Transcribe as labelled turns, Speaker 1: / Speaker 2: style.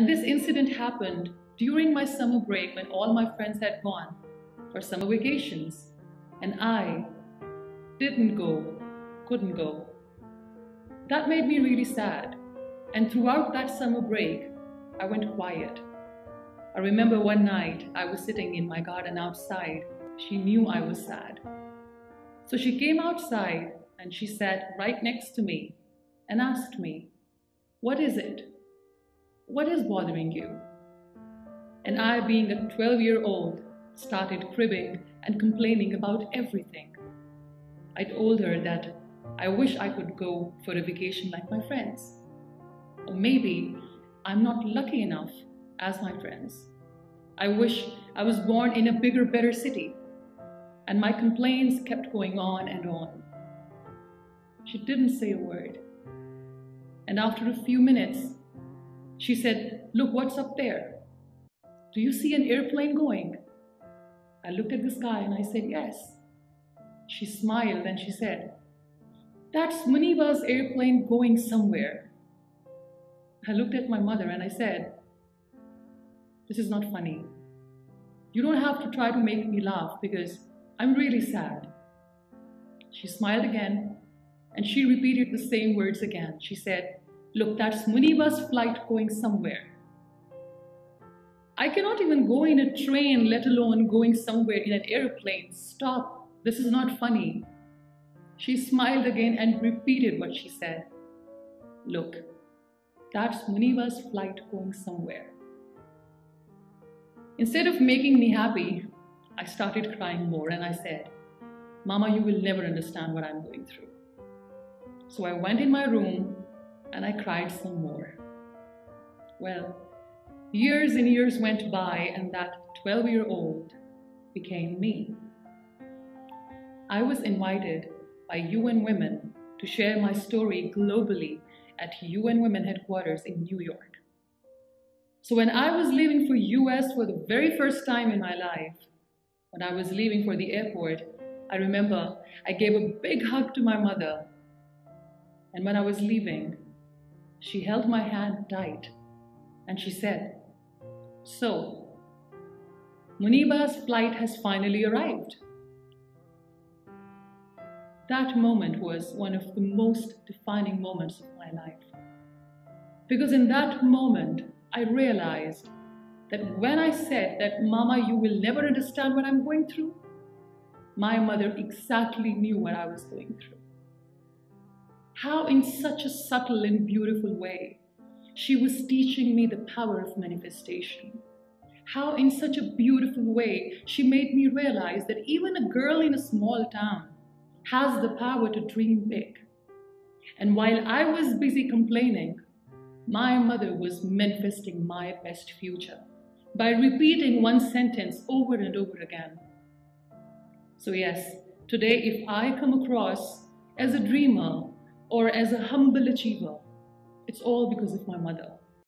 Speaker 1: And this incident happened during my summer break when all my friends had gone for summer vacations and I didn't go, couldn't go. That made me really sad. And throughout that summer break, I went quiet. I remember one night I was sitting in my garden outside. She knew I was sad. So she came outside and she sat right next to me and asked me, What is it? What is bothering you? And I, being a 12 year old, started cribbing and complaining about everything. I told her that I wish I could go for a vacation like my friends. Or maybe I'm not lucky enough as my friends. I wish I was born in a bigger, better city. And my complaints kept going on and on. She didn't say a word. And after a few minutes, she said, Look, what's up there? Do you see an airplane going? I looked at the sky and I said, Yes. She smiled and she said, That's Muniba's airplane going somewhere. I looked at my mother and I said, This is not funny. You don't have to try to make me laugh because I'm really sad. She smiled again and she repeated the same words again. She said, Look, that's Muniba's flight going somewhere. I cannot even go in a train, let alone going somewhere in an airplane. Stop. This is not funny. She smiled again and repeated what she said. Look, that's Muniba's flight going somewhere. Instead of making me happy, I started crying more and I said, Mama, you will never understand what I'm going through. So I went in my room and I cried some more. Well, years and years went by, and that 12 year old became me. I was invited by UN Women to share my story globally at UN Women headquarters in New York. So when I was leaving for US for the very first time in my life, when I was leaving for the airport, I remember I gave a big hug to my mother. And when I was leaving, she held my hand tight and she said, So, Muniba's flight has finally arrived. That moment was one of the most defining moments of my life. Because in that moment, I realized that when I said that, Mama, you will never understand what I'm going through, my mother exactly knew what I was going through. How, in such a subtle and beautiful way, she was teaching me the power of manifestation. How, in such a beautiful way, she made me realize that even a girl in a small town has the power to dream big. And while I was busy complaining, my mother was manifesting my best future by repeating one sentence over and over again. So, yes, today, if I come across as a dreamer or as a humble achiever, it's all because of my mother.